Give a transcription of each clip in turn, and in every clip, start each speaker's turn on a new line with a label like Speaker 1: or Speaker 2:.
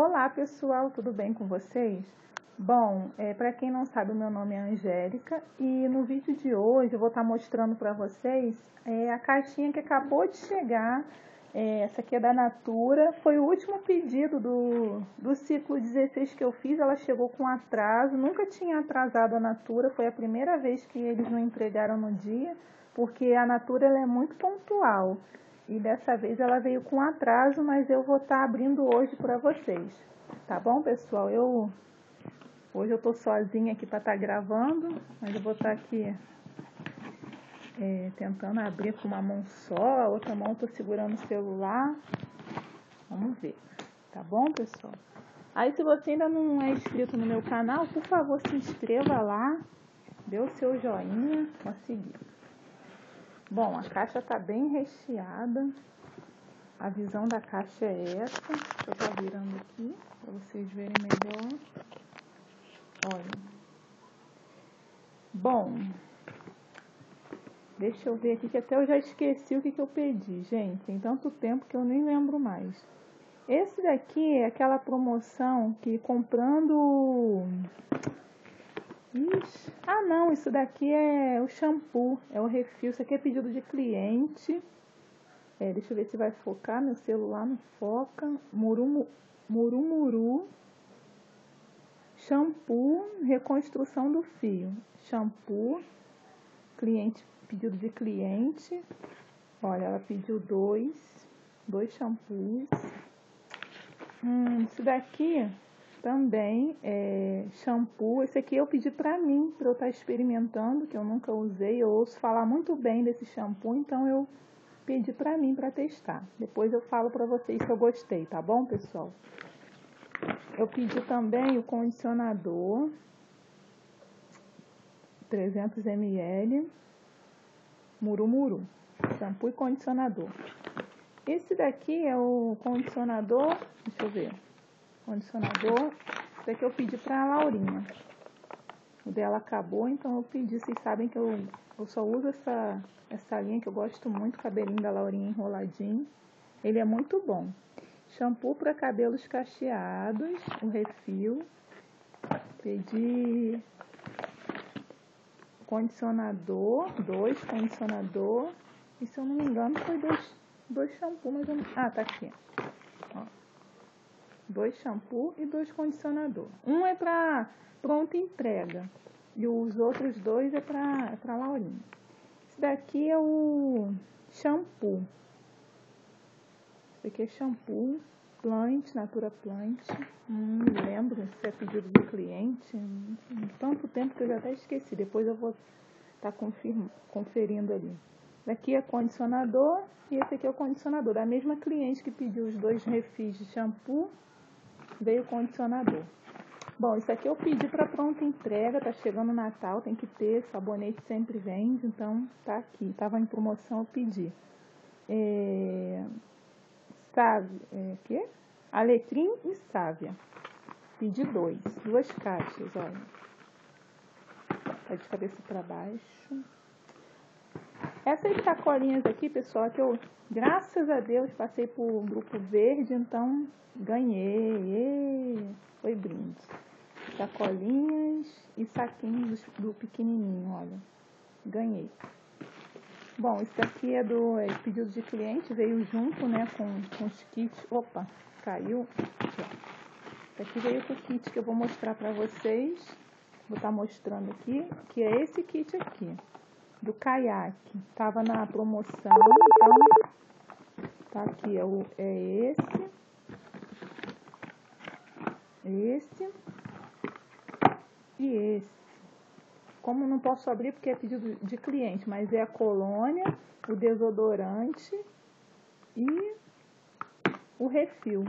Speaker 1: Olá pessoal, tudo bem com vocês? Bom, é, para quem não sabe, meu nome é Angélica e no vídeo de hoje eu vou estar tá mostrando para vocês é, a caixinha que acabou de chegar. É, essa aqui é da Natura, foi o último pedido do, do ciclo 16 que eu fiz, ela chegou com atraso, nunca tinha atrasado a Natura, foi a primeira vez que eles não entregaram no dia, porque a Natura é muito pontual. E dessa vez ela veio com atraso, mas eu vou estar tá abrindo hoje para vocês. Tá bom, pessoal? Eu hoje eu tô sozinha aqui para estar tá gravando, mas eu vou estar tá aqui é, tentando abrir com uma mão só, a outra mão tô segurando o celular. Vamos ver. Tá bom, pessoal? Aí se você ainda não é inscrito no meu canal, por favor, se inscreva lá, dê o seu joinha, conseguir. Bom, a caixa está bem recheada. A visão da caixa é essa. Deixa eu tá virando aqui para vocês verem melhor. Olha. Bom, deixa eu ver aqui que até eu já esqueci o que, que eu pedi, gente. Tem tanto tempo que eu nem lembro mais. Esse daqui é aquela promoção que comprando Ixi. Ah, não, isso daqui é o shampoo, é o refil. Isso aqui é pedido de cliente. É, deixa eu ver se vai focar. Meu celular não foca. Murumu, murumuru. Shampoo, reconstrução do fio. Shampoo, cliente, pedido de cliente. Olha, ela pediu dois, dois shampoos. Hum, isso daqui também é, shampoo, esse aqui eu pedi para mim, para eu estar tá experimentando, que eu nunca usei. Eu ouço falar muito bem desse shampoo, então eu pedi para mim para testar. Depois eu falo para vocês se eu gostei, tá bom, pessoal? Eu pedi também o condicionador, 300 ml, Murumuru, shampoo e condicionador. Esse daqui é o condicionador, deixa eu ver, condicionador. Esse aqui eu pedi para a Laurinha. O dela acabou, então eu pedi. Vocês sabem que eu, eu só uso essa, essa linha que eu gosto muito, cabelinho da Laurinha enroladinho. Ele é muito bom. Shampoo para cabelos cacheados, o refil. Pedi condicionador, dois condicionador. E se eu não me engano foi dois, dois shampoos, mas. Ah, tá aqui dois shampoo e dois condicionador. Um é para pronta entrega e os outros dois é para é para Laurinha. Esse daqui é o shampoo. Esse aqui é shampoo Plant, Natura Plant. Hum, lembro se é pedido do cliente. Hum, tanto tempo que eu já até esqueci. Depois eu vou estar tá conferindo ali. Daqui é condicionador e esse aqui é o condicionador. Da mesma cliente que pediu os dois refis de shampoo veio o condicionador. Bom, isso aqui eu pedi para pronta entrega, tá chegando o Natal, tem que ter, sabonete sempre vende, então tá aqui. Tava em promoção, eu pedi. É, sabe, é, que? Aletrim e Sávia. Pedi dois, duas caixas, olha. Tá de cabeça para baixo. Essas sacolinhas aqui, pessoal, que eu, graças a Deus, passei por grupo verde, então Ganhei! Foi brinde. Sacolinhas e saquinhos do pequenininho, olha. Ganhei. Bom, isso aqui é do é, pedido de cliente, veio junto, né, com, com os kits. Opa, caiu. Isso aqui veio com o kit que eu vou mostrar pra vocês. Vou estar tá mostrando aqui, que é esse kit aqui, do caiaque. Tava na promoção, então tá aqui, é, o, é esse esse e esse. Como não posso abrir porque é pedido de cliente, mas é a colônia, o desodorante e o refil.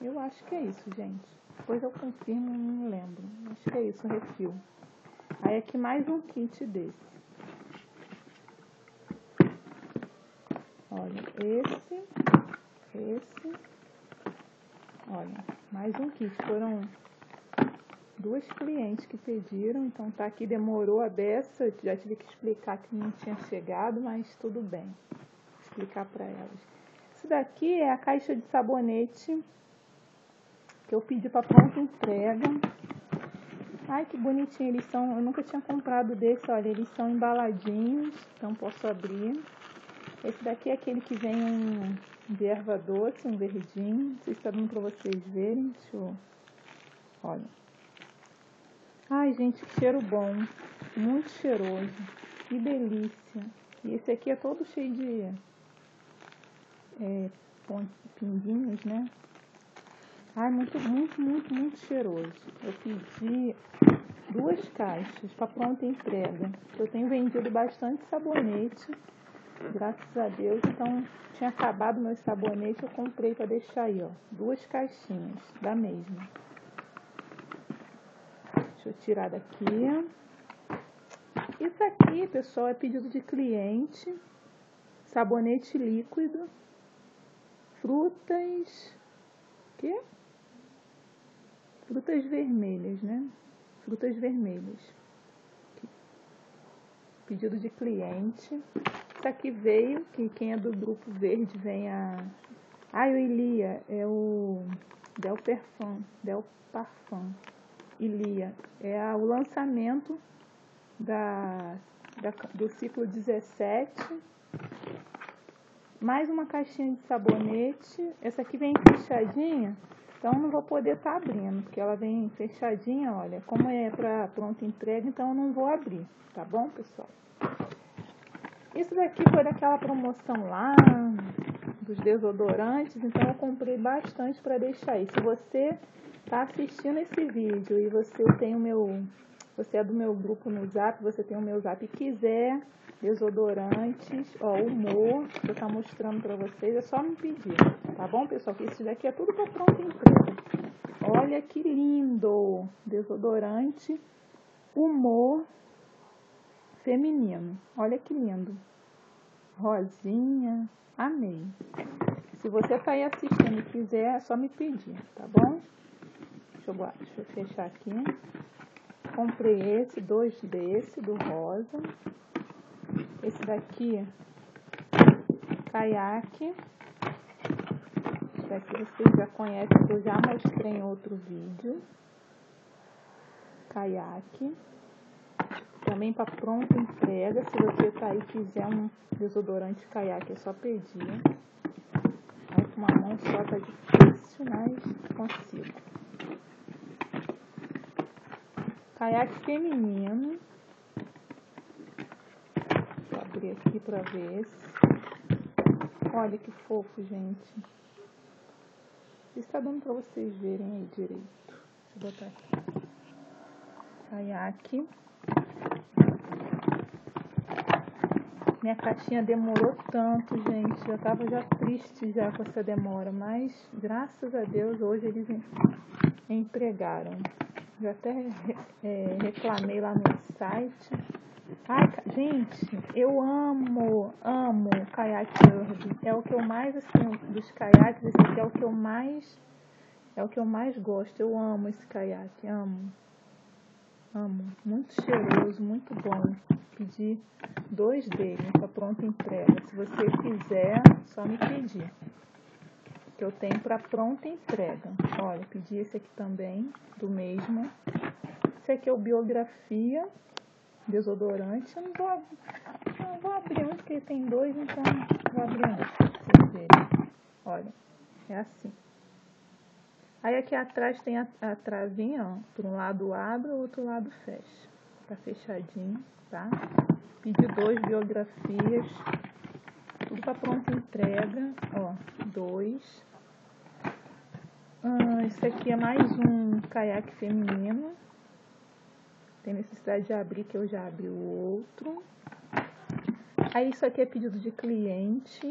Speaker 1: Eu acho que é isso, gente. Depois eu confirmo, não lembro. Acho que é isso, o refil. Aí aqui mais um kit desse. Olha, esse, esse, olha, mais um kit. Foram duas clientes que pediram, então tá aqui, demorou a beça, já tive que explicar que não tinha chegado, mas tudo bem. Vou explicar para elas. Isso daqui é a caixa de sabonete que eu pedi para pronta entrega. Ai, que bonitinho, eles são, eu nunca tinha comprado desse, olha, eles são embaladinhos, então posso abrir. Esse daqui é aquele que vem um de erva doce, um verdinho, sei se está dando para vocês verem, deixa eu... olha. Ai, gente, que cheiro bom, muito cheiroso, que delícia. E esse aqui é todo cheio de é, pinguinhos, né? Ai, muito, muito, muito, muito cheiroso. Eu pedi duas caixas para pronta entrega. Eu tenho vendido bastante sabonete, graças a Deus. Então, tinha acabado meu sabonete, eu comprei para deixar aí, ó. Duas caixinhas da mesma. Deixa eu tirar daqui. Isso aqui, pessoal, é pedido de cliente. Sabonete líquido. Frutas. Que? Frutas vermelhas, né? Frutas vermelhas. Pedido de cliente. Isso aqui veio, que quem é do grupo verde vem a. Ah, o Ilia, é o Del Parfum. Del Parfum. Ilia. É a, o lançamento da, da, do ciclo 17. Mais uma caixinha de sabonete. Essa aqui vem fechadinha. Então não vou poder estar tá abrindo, porque ela vem fechadinha, olha. Como é para pronta entrega, então eu não vou abrir, tá bom, pessoal? Isso daqui foi daquela promoção lá, dos desodorantes, então eu comprei bastante para deixar aí. Se você está assistindo esse vídeo e você tem o meu, você é do meu grupo no Zap, você tem o meu Zap e quiser desodorantes, ó, humor, que eu tá mostrando para vocês, é só me pedir, tá bom, pessoal? Que isso daqui é tudo para pronta entrega. Olha que lindo! Desodorante humor feminino. Olha que lindo. Rosinha. Amei. Se você tá aí assistindo e quiser, é só me pedir, tá bom? Deixa eu, deixa eu fechar aqui. Comprei esse, dois desse, do rosa. Esse daqui, caiaque. Esse daqui vocês já conhecem, que eu já mostrei em outro vídeo. Caiaque. Também para pronta entrega. Se você tá aí quiser um desodorante caiaque, é só pedir. Aí com uma mão só tá difícil, mas consigo. Caiaque feminino abrir aqui para ver. Olha que fofo, gente. Está dando para vocês verem aí direito. Deixa eu botar aqui. Caiaque. Minha caixinha demorou tanto, gente. Eu tava já triste já com essa demora, mas graças a Deus hoje eles entregaram. Já até é, reclamei lá no site Ai, gente, eu amo, amo caiaque urb. É o que eu mais, assim, dos caiaques, esse aqui é o que eu mais, é o que eu mais gosto. Eu amo esse caiaque, amo. Amo. Muito cheiroso, muito bom. Pedi dois dele para pronta entrega. Se você quiser, só me pedir. Que eu tenho para pronta entrega. Olha, pedi esse aqui também, do mesmo. Esse aqui é o Biografia desodorante, eu não vou, não vou abrir um, porque tem dois, então vou abrir um verem. Olha, é assim. Aí aqui atrás tem a, a travinha, ó, por um lado abre, o outro lado fecha. Tá fechadinho, tá? Pedi dois biografias, tudo pra pronta entrega, ó, dois. Ah, esse aqui é mais um caiaque feminino, tem necessidade de abrir, que eu já abri o outro. Aí isso aqui é pedido de cliente,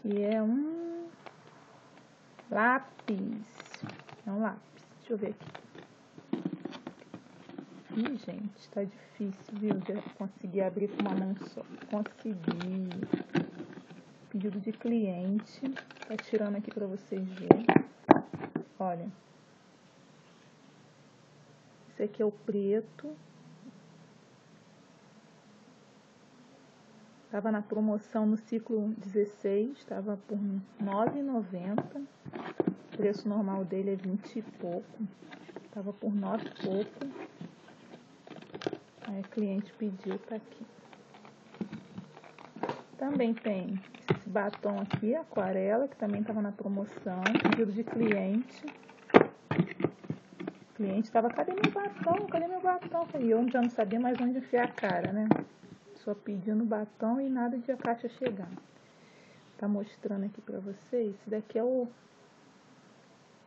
Speaker 1: que é um lápis. É um lápis. Deixa eu ver aqui. Ih, gente, tá difícil, viu? De conseguir abrir com uma mão só. Consegui. Pedido de cliente. Tá tirando aqui pra vocês verem. Olha. Esse aqui é o preto. Estava na promoção no ciclo 16, estava por R$ 9,90. O preço normal dele é 20 e pouco. Tava por 9 e pouco. Aí o cliente pediu, tá aqui. Também tem esse batom aqui, aquarela, que também estava na promoção. Pedido de cliente. O cliente estava, cadê meu batom? Cadê meu batom? E eu já não sabia mais onde enfiar a cara, né? Só pedindo batom e nada de a caixa chegar. Tá mostrando aqui pra vocês. Esse daqui é o...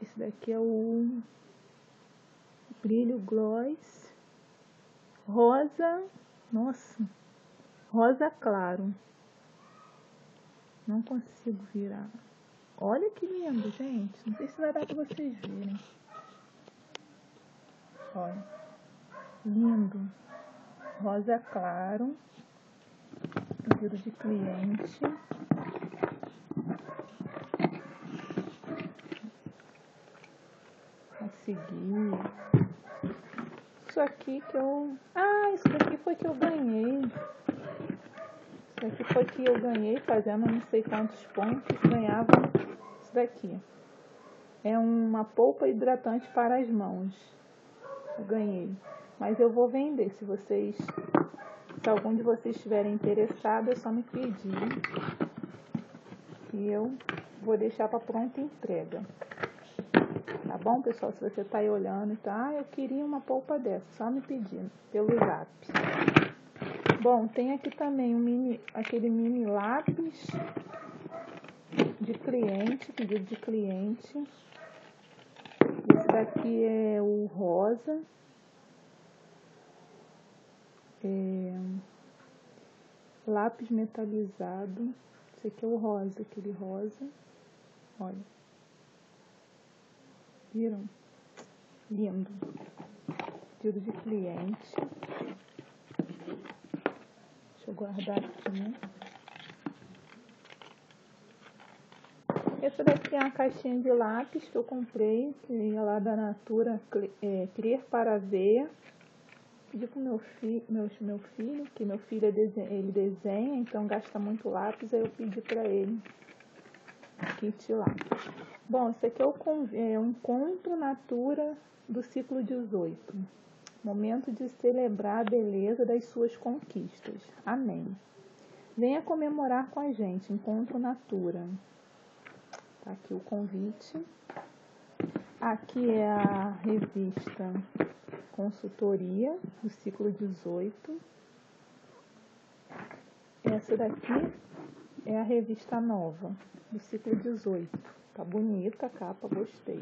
Speaker 1: Esse daqui é o... Brilho Gloss. Rosa. Nossa. Rosa claro. Não consigo virar. Olha que lindo, gente. Não sei se vai dar pra vocês verem. Olha. Lindo. Rosa claro. Pedido de cliente. Isso aqui que eu... Ah, isso daqui foi que eu ganhei. Isso aqui foi que eu ganhei fazendo não sei quantos pontos, ganhava isso daqui. É uma polpa hidratante para as mãos. Eu ganhei. Mas eu vou vender. Se vocês, se algum de vocês estiverem interessado, é só me pedir. E eu vou deixar para pronta entrega. Tá bom, pessoal? Se você tá aí olhando e tá, ah, eu queria uma polpa dessa, só me pedir pelo zap. Bom, tem aqui também um mini, aquele mini lápis de cliente, pedido de cliente. Esse daqui é o rosa. É, lápis metalizado. Esse aqui é o rosa, aquele rosa. Olha. Viram? Lindo. Pedido de cliente eu guardar aqui, né? Essa daqui é uma caixinha de lápis que eu comprei, que é lá da Natura é, Crer para Ver. Pedi pro meu, fi, meu, meu filho, que meu filho é ele desenha, então gasta muito lápis, aí eu pedi para ele kit lápis. Bom, esse aqui é o é, Encontro Natura do ciclo 18. Momento de celebrar a beleza das suas conquistas. Amém. Venha comemorar com a gente. Encontro Natura. Tá aqui o convite. Aqui é a revista Consultoria do ciclo 18. Essa daqui é a revista nova do ciclo 18. Tá bonita a capa, gostei.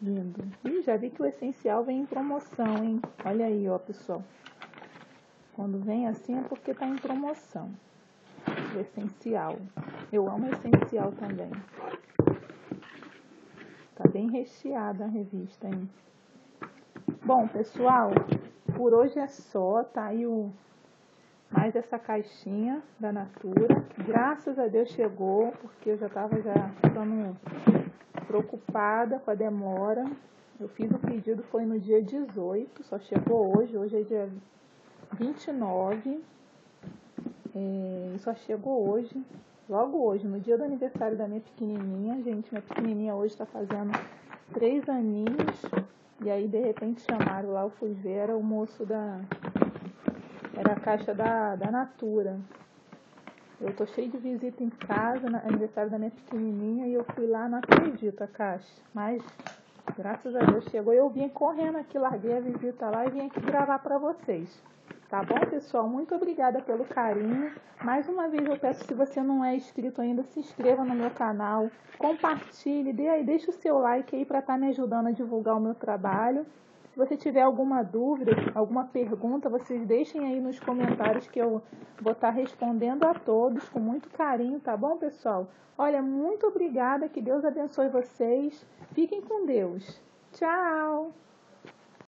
Speaker 1: Lindo. Ih, já vi que o essencial vem em promoção, hein? Olha aí, ó, pessoal. Quando vem assim é porque tá em promoção. O essencial. Eu amo essencial também. Tá bem recheada a revista, hein? Bom, pessoal, por hoje é só. Tá aí o mais essa caixinha da Natura. Graças a Deus chegou, porque eu já tava já ficando preocupada com a demora. Eu fiz o pedido, foi no dia 18, só chegou hoje, hoje é dia 29. É, só chegou hoje, logo hoje, no dia do aniversário da minha pequenininha. Gente, minha pequenininha hoje está fazendo três aninhos. E aí, de repente, chamaram lá, eu fui ver, era o moço da... Era a caixa da, da Natura. Eu tô cheio de visita em casa, no aniversário da minha pequenininha, e eu fui lá, não acredito, a caixa. Mas, graças a Deus, chegou. Eu vim correndo aqui, larguei a visita lá e vim aqui gravar para vocês. Tá bom, pessoal? Muito obrigada pelo carinho. Mais uma vez eu peço, se você não é inscrito ainda, se inscreva no meu canal, compartilhe, dê aí, deixa o seu like aí para estar tá me ajudando a divulgar o meu trabalho. Se você tiver alguma dúvida, alguma pergunta, vocês deixem aí nos comentários que eu vou estar respondendo a todos com muito carinho, tá bom, pessoal? Olha, muito obrigada, que Deus abençoe vocês. Fiquem com Deus. Tchau!